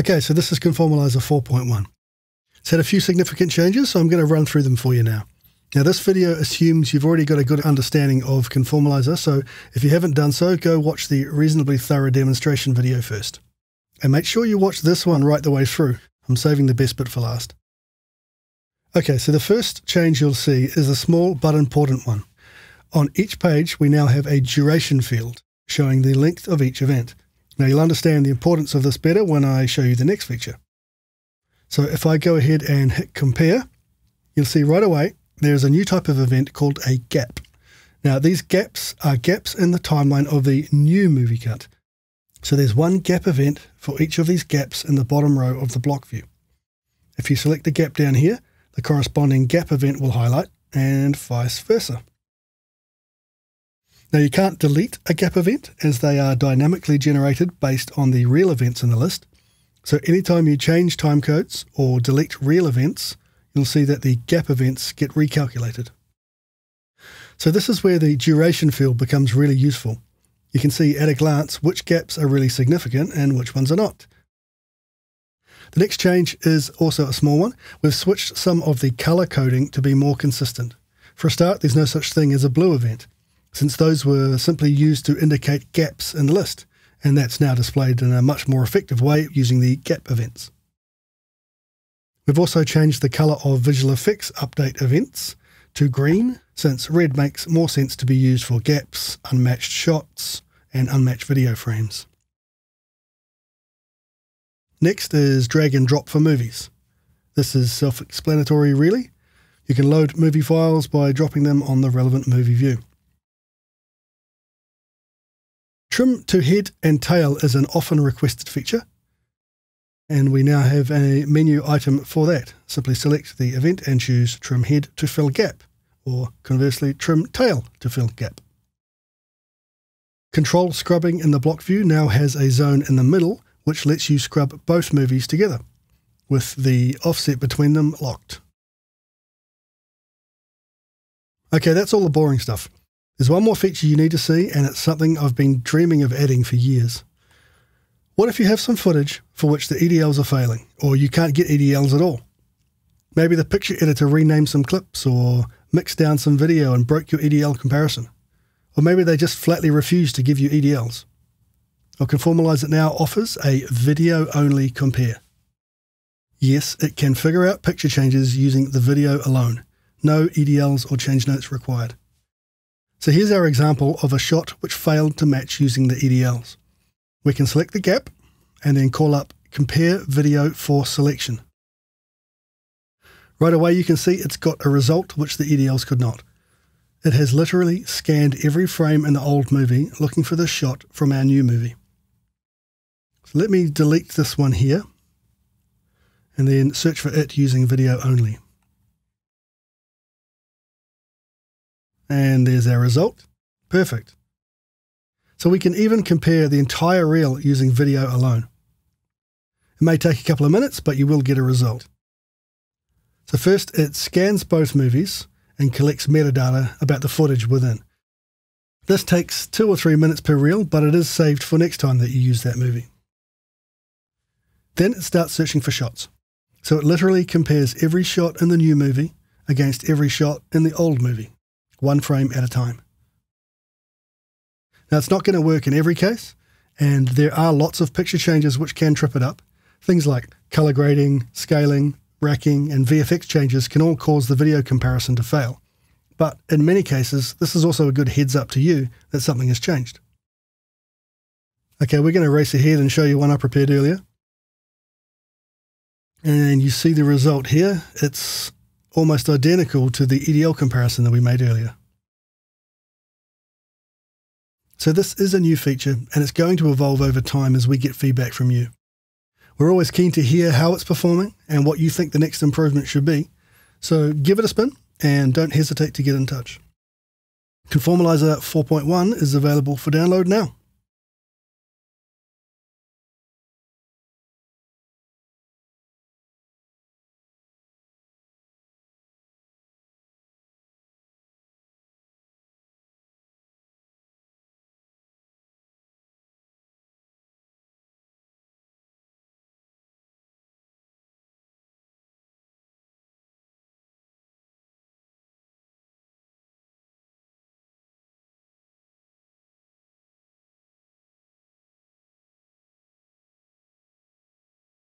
Okay, so this is Conformalizer 4.1. It's had a few significant changes, so I'm going to run through them for you now. Now, this video assumes you've already got a good understanding of Conformalizer, so if you haven't done so, go watch the reasonably thorough demonstration video first. And make sure you watch this one right the way through. I'm saving the best bit for last. Okay, so the first change you'll see is a small but important one. On each page, we now have a duration field showing the length of each event. Now you'll understand the importance of this better when I show you the next feature. So if I go ahead and hit compare, you'll see right away there's a new type of event called a gap. Now these gaps are gaps in the timeline of the new movie cut. So there's one gap event for each of these gaps in the bottom row of the block view. If you select the gap down here, the corresponding gap event will highlight and vice versa. Now you can't delete a gap event as they are dynamically generated based on the real events in the list. So anytime you change timecodes or delete real events, you'll see that the gap events get recalculated. So this is where the duration field becomes really useful. You can see at a glance which gaps are really significant and which ones are not. The next change is also a small one. We've switched some of the color coding to be more consistent. For a start, there's no such thing as a blue event since those were simply used to indicate gaps in the list, and that's now displayed in a much more effective way using the gap events. We've also changed the colour of visual effects update events to green, since red makes more sense to be used for gaps, unmatched shots, and unmatched video frames. Next is drag and drop for movies. This is self explanatory, really. You can load movie files by dropping them on the relevant movie view. Trim to head and tail is an often requested feature. And we now have a menu item for that. Simply select the event and choose trim head to fill gap, or conversely, trim tail to fill gap. Control scrubbing in the block view now has a zone in the middle which lets you scrub both movies together, with the offset between them locked. Okay, that's all the boring stuff. There's one more feature you need to see, and it's something I've been dreaming of adding for years. What if you have some footage for which the EDLs are failing, or you can't get EDLs at all? Maybe the picture editor renamed some clips, or mixed down some video and broke your EDL comparison. Or maybe they just flatly refuse to give you EDLs. Well, Conformalizer now offers a video only compare. Yes, it can figure out picture changes using the video alone. No EDLs or change notes required. So here's our example of a shot which failed to match using the EDLs. We can select the gap and then call up Compare Video for Selection. Right away you can see it's got a result which the EDLs could not. It has literally scanned every frame in the old movie looking for this shot from our new movie. So let me delete this one here and then search for it using video only. And there's our result. Perfect. So we can even compare the entire reel using video alone. It may take a couple of minutes, but you will get a result. So first, it scans both movies and collects metadata about the footage within. This takes two or three minutes per reel, but it is saved for next time that you use that movie. Then it starts searching for shots. So it literally compares every shot in the new movie against every shot in the old movie one frame at a time. Now, it's not going to work in every case, and there are lots of picture changes which can trip it up. Things like color grading, scaling, racking, and VFX changes can all cause the video comparison to fail. But in many cases, this is also a good heads up to you that something has changed. Okay, we're going to race ahead and show you one I prepared earlier. And you see the result here. It's almost identical to the EDL comparison that we made earlier. So this is a new feature and it's going to evolve over time as we get feedback from you. We're always keen to hear how it's performing and what you think the next improvement should be. So give it a spin and don't hesitate to get in touch. Conformalizer 4.1 is available for download now.